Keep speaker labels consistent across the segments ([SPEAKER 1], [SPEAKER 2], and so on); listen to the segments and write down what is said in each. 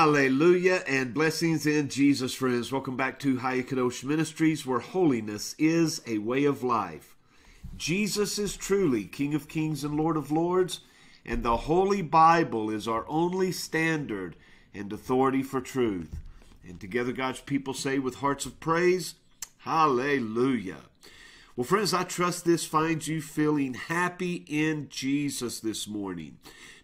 [SPEAKER 1] Hallelujah and blessings in Jesus, friends. Welcome back to Hayakadosh Ministries, where holiness is a way of life. Jesus is truly King of Kings and Lord of Lords, and the Holy Bible is our only standard and authority for truth. And together, God's people say with hearts of praise, Hallelujah. Well, friends, I trust this finds you feeling happy in Jesus this morning.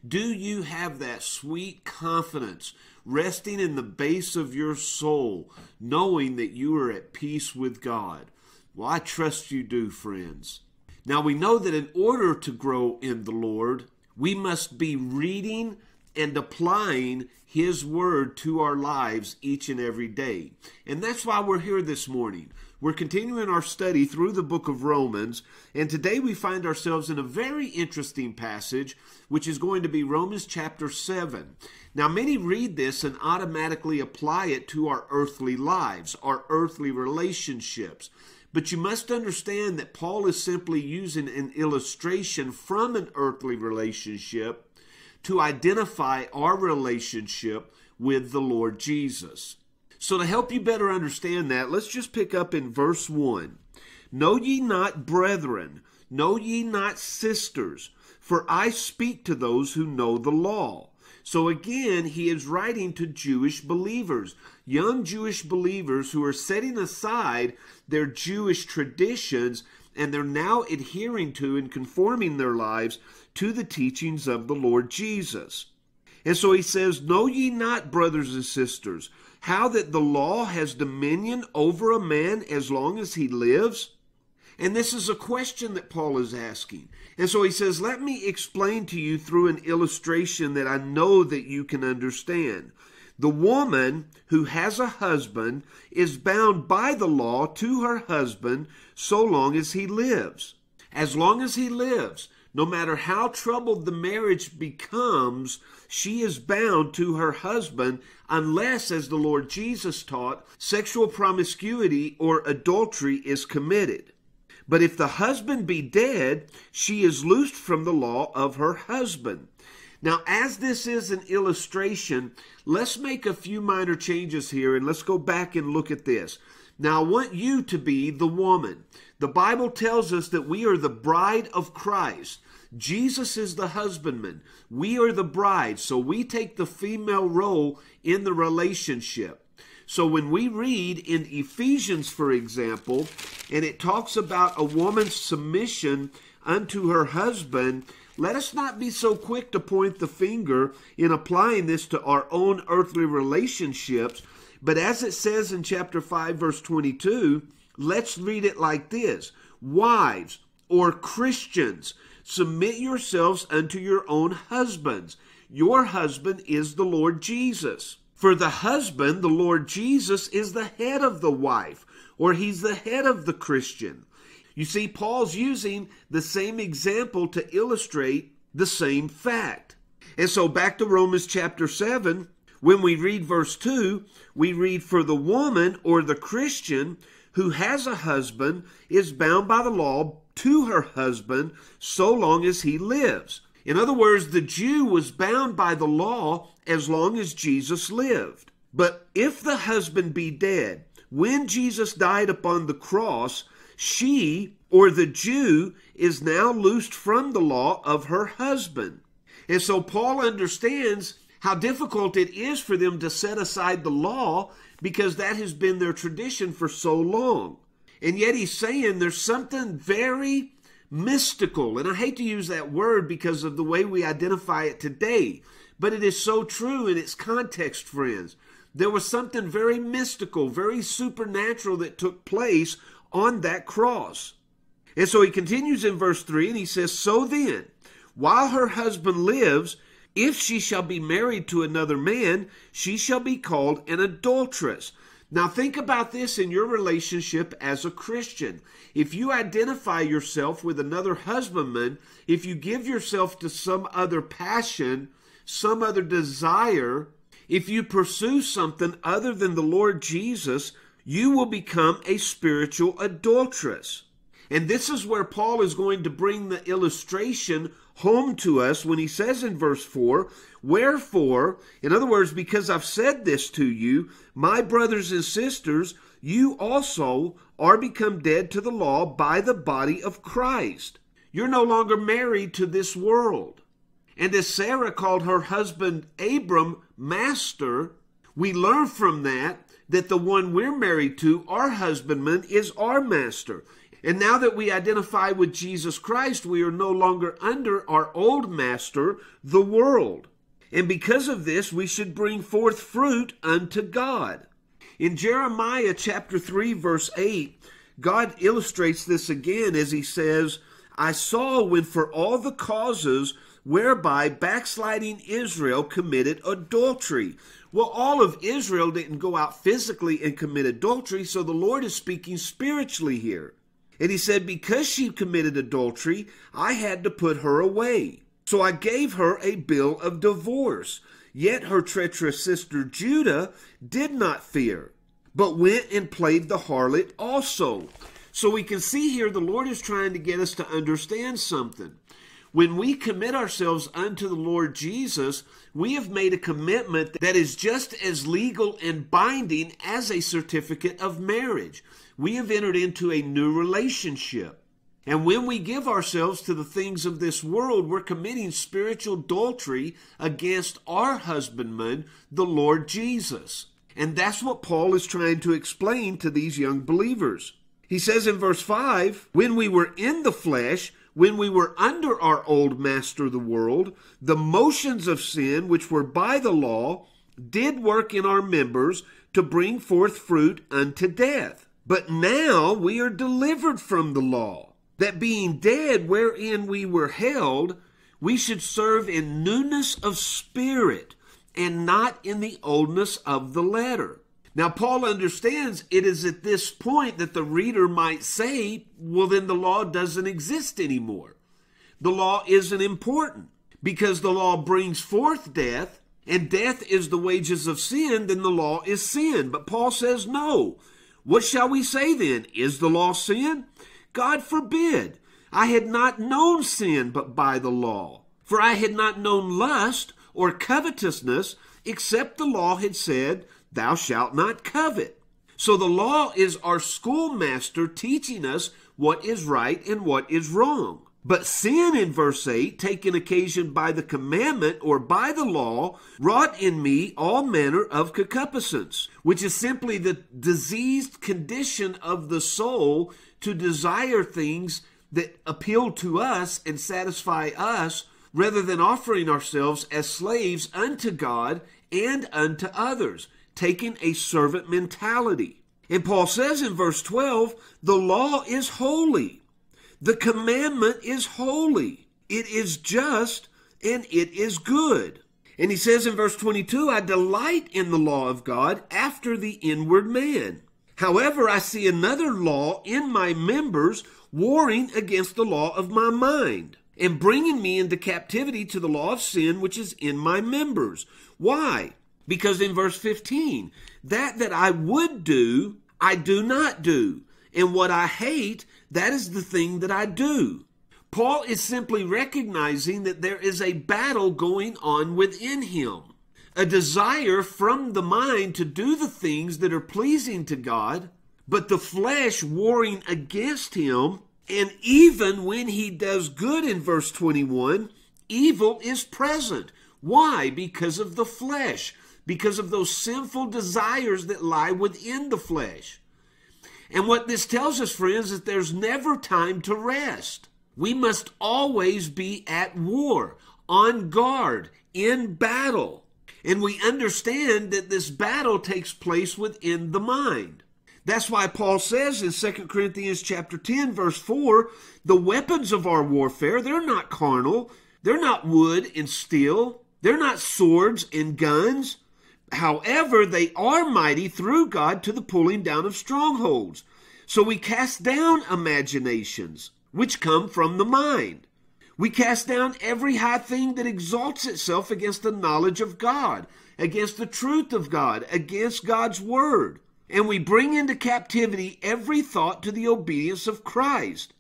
[SPEAKER 1] Do you have that sweet confidence resting in the base of your soul, knowing that you are at peace with God? Well, I trust you do, friends. Now, we know that in order to grow in the Lord, we must be reading and applying His Word to our lives each and every day. And that's why we're here this morning. We're continuing our study through the book of Romans, and today we find ourselves in a very interesting passage, which is going to be Romans chapter 7. Now, many read this and automatically apply it to our earthly lives, our earthly relationships. But you must understand that Paul is simply using an illustration from an earthly relationship to identify our relationship with the Lord Jesus. So, to help you better understand that, let's just pick up in verse 1. Know ye not, brethren, know ye not, sisters, for I speak to those who know the law. So again, he is writing to Jewish believers, young Jewish believers who are setting aside their Jewish traditions and they're now adhering to and conforming their lives to the teachings of the Lord Jesus. And so he says, Know ye not, brothers and sisters, how that the law has dominion over a man as long as he lives? And this is a question that Paul is asking. And so he says, Let me explain to you through an illustration that I know that you can understand. The woman who has a husband is bound by the law to her husband so long as he lives. As long as he lives, no matter how troubled the marriage becomes, she is bound to her husband unless, as the Lord Jesus taught, sexual promiscuity or adultery is committed. But if the husband be dead, she is loosed from the law of her husband. Now, as this is an illustration, let's make a few minor changes here and let's go back and look at this. Now, I want you to be the woman. The Bible tells us that we are the bride of Christ. Jesus is the husbandman. We are the bride. So we take the female role in the relationship. So when we read in Ephesians, for example, and it talks about a woman's submission unto her husband, let us not be so quick to point the finger in applying this to our own earthly relationships. But as it says in chapter 5, verse 22, let's read it like this Wives or Christians, Submit yourselves unto your own husbands. Your husband is the Lord Jesus. For the husband, the Lord Jesus, is the head of the wife, or he's the head of the Christian. You see, Paul's using the same example to illustrate the same fact. And so back to Romans chapter 7, when we read verse 2, we read, For the woman or the Christian who has a husband is bound by the law to her husband so long as he lives. In other words, the Jew was bound by the law as long as Jesus lived. But if the husband be dead, when Jesus died upon the cross, she or the Jew is now loosed from the law of her husband. And so Paul understands how difficult it is for them to set aside the law because that has been their tradition for so long. And yet he's saying there's something very mystical. And I hate to use that word because of the way we identify it today, but it is so true in its context, friends. There was something very mystical, very supernatural that took place on that cross. And so he continues in verse 3 and he says, So then, while her husband lives, if she shall be married to another man, she shall be called an adulteress. Now, think about this in your relationship as a Christian. If you identify yourself with another husbandman, if you give yourself to some other passion, some other desire, if you pursue something other than the Lord Jesus, you will become a spiritual adulteress. And this is where Paul is going to bring the illustration home to us when he says in verse 4 Wherefore, in other words, because I've said this to you, my brothers and sisters, you also are become dead to the law by the body of Christ. You're no longer married to this world. And as Sarah called her husband Abram master, we learn from that that the one we're married to, our husbandman, is our master. And now that we identify with Jesus Christ, we are no longer under our old master, the world. And because of this, we should bring forth fruit unto God. In Jeremiah chapter 3, verse 8, God illustrates this again as he says, I saw when for all the causes whereby backsliding Israel committed adultery. Well, all of Israel didn't go out physically and commit adultery, so the Lord is speaking spiritually here. And he said, Because she committed adultery, I had to put her away. So I gave her a bill of divorce. Yet her treacherous sister Judah did not fear, but went and played the harlot also. So we can see here the Lord is trying to get us to understand something. When we commit ourselves unto the Lord Jesus, we have made a commitment that is just as legal and binding as a certificate of marriage. We have entered into a new relationship. And when we give ourselves to the things of this world, we're committing spiritual adultery against our husbandman, the Lord Jesus. And that's what Paul is trying to explain to these young believers. He says in verse 5 When we were in the flesh, when we were under our old master, the world, the motions of sin, which were by the law, did work in our members to bring forth fruit unto death. But now we are delivered from the law that being dead wherein we were held, we should serve in newness of spirit and not in the oldness of the letter. Now, Paul understands it is at this point that the reader might say, well, then the law doesn't exist anymore. The law isn't important because the law brings forth death, and death is the wages of sin, then the law is sin. But Paul says, no. What shall we say then? Is the law sin? God forbid. I had not known sin but by the law. For I had not known lust or covetousness, except the law had said, Thou shalt not covet. So the law is our schoolmaster teaching us what is right and what is wrong. But sin in verse 8, taken occasion by the commandment or by the law, wrought in me all manner of concupiscence, which is simply the diseased condition of the soul to desire things that appeal to us and satisfy us rather than offering ourselves as slaves unto God and unto others, taking a servant mentality. And Paul says in verse 12, the law is holy. The commandment is holy. It is just and it is good. And he says in verse 22, I delight in the law of God after the inward man. However, I see another law in my members warring against the law of my mind and bringing me into captivity to the law of sin which is in my members. Why? Because in verse 15, that that I would do, I do not do. And what I hate, that is the thing that I do. Paul is simply recognizing that there is a battle going on within him a desire from the mind to do the things that are pleasing to God, but the flesh warring against him. And even when he does good in verse 21, evil is present. Why? Because of the flesh, because of those sinful desires that lie within the flesh. And what this tells us, friends, is that there's never time to rest. We must always be at war, on guard, in battle. And we understand that this battle takes place within the mind. That's why Paul says in 2 Corinthians chapter 10 verse 4, the weapons of our warfare, they're not carnal. They're not wood and steel. They're not swords and guns. However, they are mighty through God to the pulling down of strongholds. So we cast down imaginations which come from the mind we cast down every high thing that exalts itself against the knowledge of God, against the truth of God, against God's word. And we bring into captivity every thought to the obedience of Christ,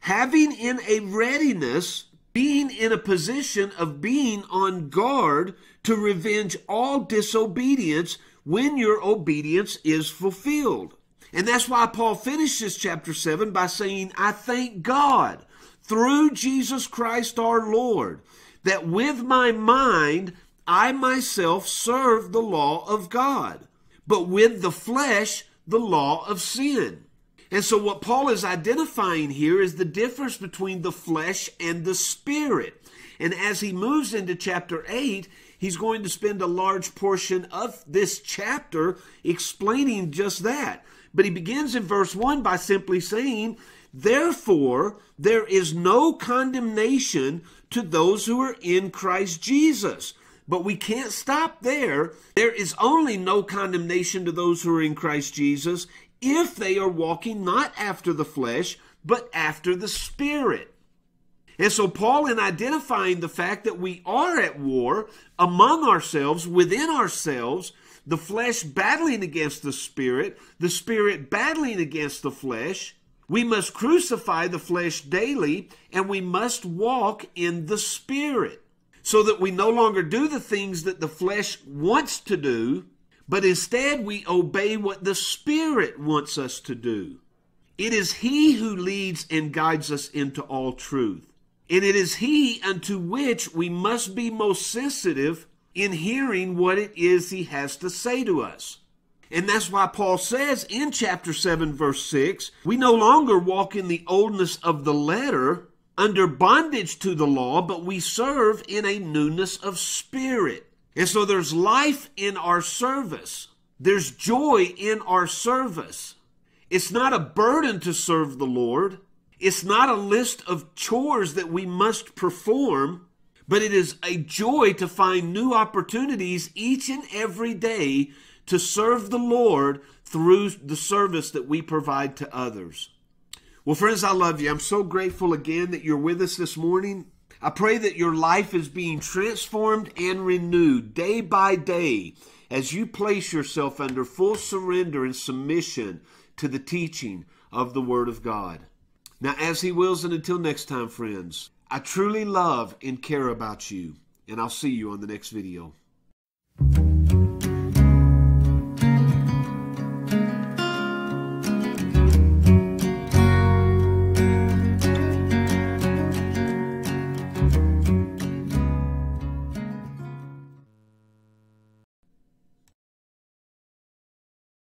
[SPEAKER 1] having in a readiness being in a position of being on guard to revenge all disobedience when your obedience is fulfilled. And that's why Paul finishes chapter 7 by saying, I thank God through Jesus Christ our Lord that with my mind I myself serve the law of God, but with the flesh the law of sin. And so, what Paul is identifying here is the difference between the flesh and the spirit. And as he moves into chapter 8, he's going to spend a large portion of this chapter explaining just that. But he begins in verse 1 by simply saying, Therefore, there is no condemnation to those who are in Christ Jesus. But we can't stop there. There is only no condemnation to those who are in Christ Jesus if they are walking not after the flesh, but after the Spirit. And so, Paul, in identifying the fact that we are at war among ourselves, within ourselves, the flesh battling against the Spirit, the Spirit battling against the flesh, we must crucify the flesh daily and we must walk in the Spirit so that we no longer do the things that the flesh wants to do, but instead we obey what the Spirit wants us to do. It is He who leads and guides us into all truth. And it is He unto which we must be most sensitive in hearing what it is He has to say to us. And that's why Paul says in chapter 7, verse 6, we no longer walk in the oldness of the letter under bondage to the law, but we serve in a newness of spirit. And so there's life in our service. There's joy in our service. It's not a burden to serve the Lord. It's not a list of chores that we must perform, but it is a joy to find new opportunities each and every day to serve the Lord through the service that we provide to others. Well, friends, I love you. I'm so grateful again that you're with us this morning. I pray that your life is being transformed and renewed day by day as you place yourself under full surrender and submission to the teaching of the Word of God. Now, as He wills, and until next time, friends, I truly love and care about you, and I'll see you on the next video.